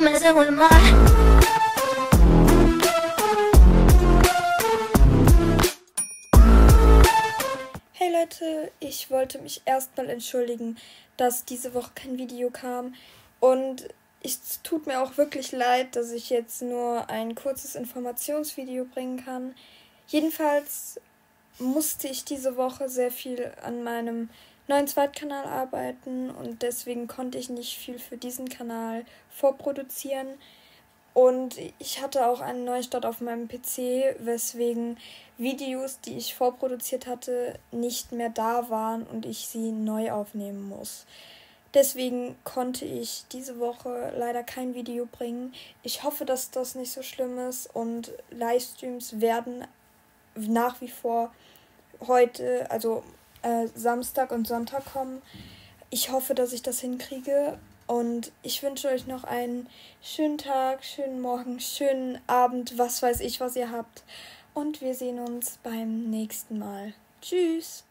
you're messing with Leute, ich wollte mich erstmal entschuldigen, dass diese Woche kein Video kam. Und es tut mir auch wirklich leid, dass ich jetzt nur ein kurzes Informationsvideo bringen kann. Jedenfalls musste ich diese Woche sehr viel an meinem neuen Zweitkanal arbeiten und deswegen konnte ich nicht viel für diesen Kanal vorproduzieren. Und ich hatte auch einen Neustart auf meinem PC, weswegen Videos, die ich vorproduziert hatte, nicht mehr da waren und ich sie neu aufnehmen muss. Deswegen konnte ich diese Woche leider kein Video bringen. Ich hoffe, dass das nicht so schlimm ist und Livestreams werden nach wie vor heute, also äh, Samstag und Sonntag kommen. Ich hoffe, dass ich das hinkriege und ich wünsche euch noch einen schönen Tag, schönen Morgen, schönen Abend, was weiß ich, was ihr habt. Und wir sehen uns beim nächsten Mal. Tschüss.